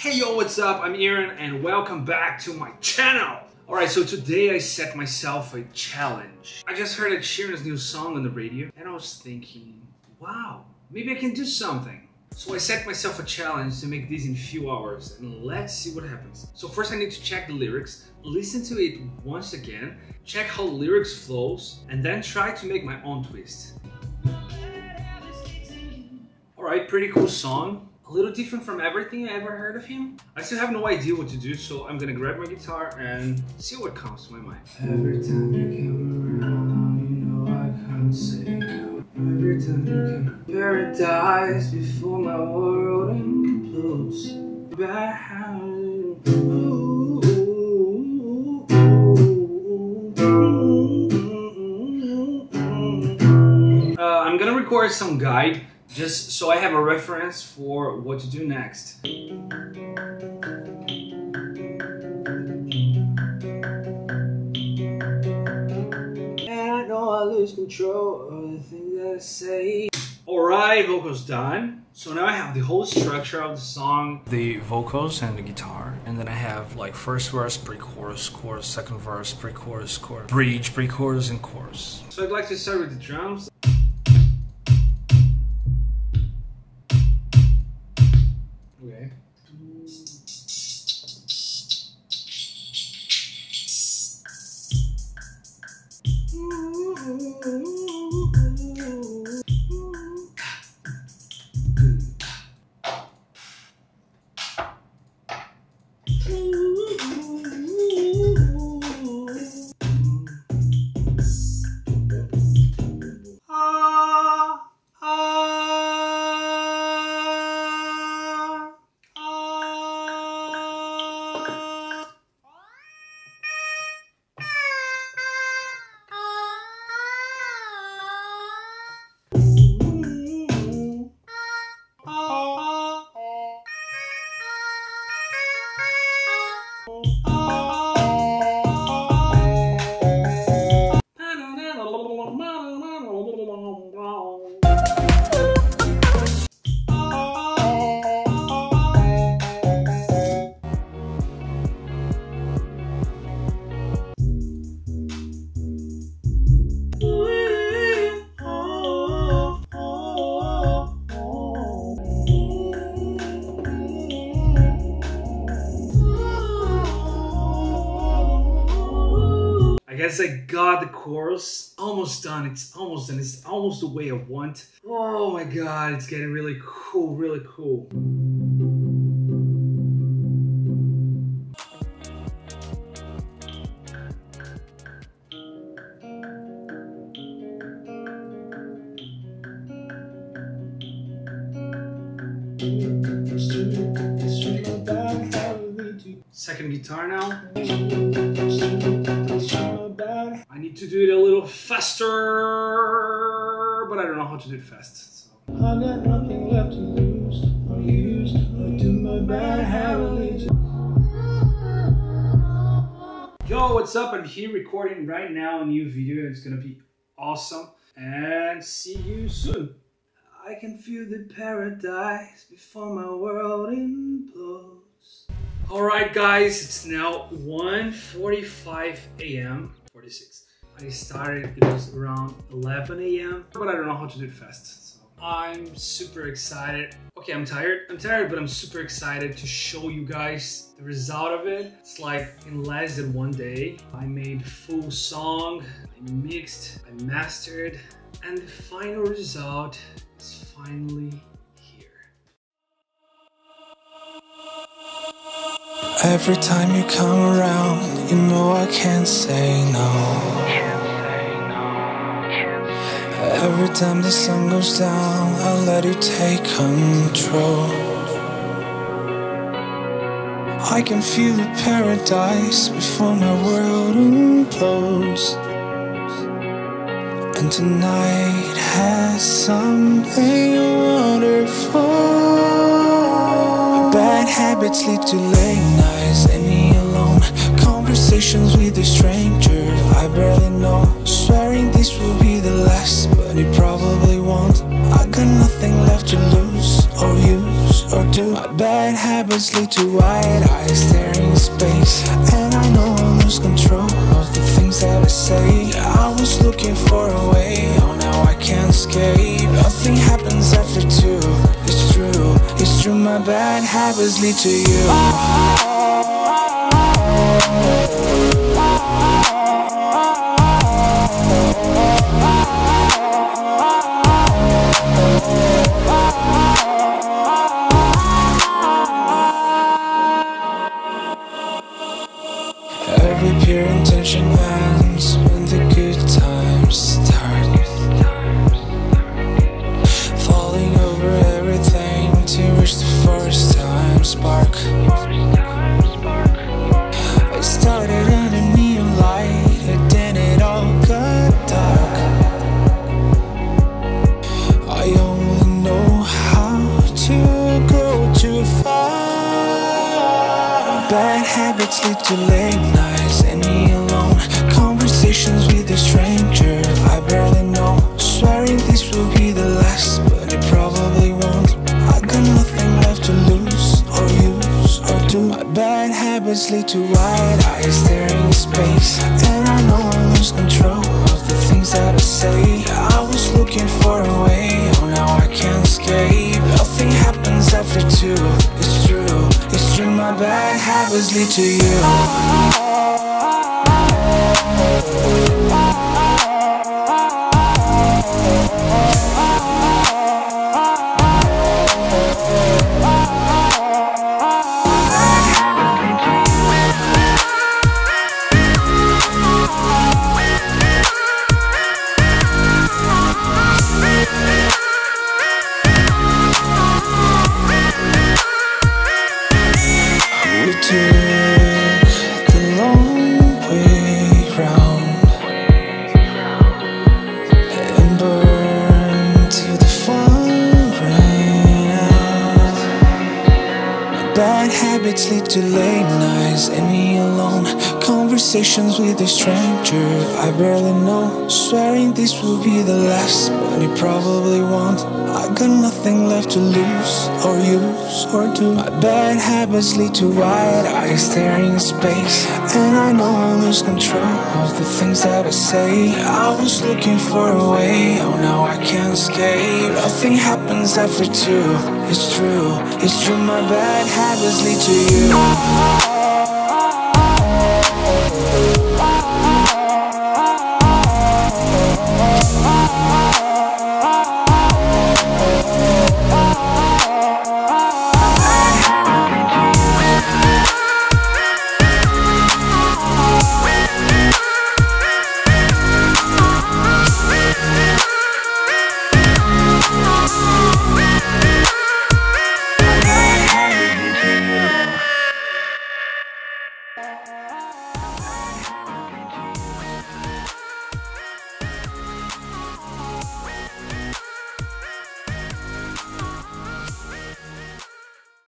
Hey yo, what's up? I'm Earen and welcome back to my channel. Alright, so today I set myself a challenge. I just heard Ed Sheeran's new song on the radio and I was thinking, wow, maybe I can do something. So I set myself a challenge to make this in a few hours and let's see what happens. So first I need to check the lyrics, listen to it once again, check how lyrics flows, and then try to make my own twist. Alright, pretty cool song. A little different from everything I ever heard of him. I still have no idea what to do, so I'm gonna grab my guitar and see what comes to my mind. Every time you come around, you know I can't say no. Every time you come paradise before my world implodes. Bad habit. Ooh, Uh, I'm gonna record some guide just so I have a reference for what to do next. And I know I lose control of the things that I say. Alright, vocals done. So now I have the whole structure of the song, the vocals and the guitar. And then I have like first verse, pre-chorus, chorus, second verse, pre-chorus, chorus, bridge, pre-chorus, and chorus. So I'd like to start with the drums. Ah, I guess I got the chorus almost done. It's almost done. It's almost the way I want. Oh my god, it's getting really cool, really cool. Second guitar now. I need to do it a little faster, but I don't know how to do it fast. So. I got nothing left to lose or use or do my bad habit Yo, what's up? I'm here recording right now a new video. It's gonna be awesome. And see you soon. I can feel the paradise before my world implodes. Alright guys, it's now 1.45 a.m. 46. I started, it was around 11 a.m. But I don't know how to do it fast. So I'm super excited. Okay, I'm tired. I'm tired, but I'm super excited to show you guys the result of it. It's like in less than one day, I made full song, I mixed, I mastered, and the final result is finally Every time you come around, you know I can't say no. Every time the sun goes down, I'll let you take control. I can feel the paradise before my world implodes. And tonight has something wonderful. Bad habits lead to late nights and me alone. Conversations with a stranger I barely know. Swearing this will be the last, but it probably won't. I got nothing left to lose or use or do. My bad habits lead to wide eyes staring in space. And I know I lose control of the things that I say. I was looking for to you. Every pure intention ends habits lead to wide eyes staring in space. And I know I lose control of the things that I say. I was looking for a way, oh now I can't escape. Nothing happens after two. It's true, it's true. My bad habits lead to you. Lead to late nights and. Conversations with a stranger I barely know. Swearing this will be the last, but it probably won't. I got nothing left to lose or use or do. My bad habits lead to wide eyes staring in space. And I know I lose control of the things that I say. I was looking for a way, oh now I can't escape. Nothing happens after two. It's true, it's true. My bad habits lead to you.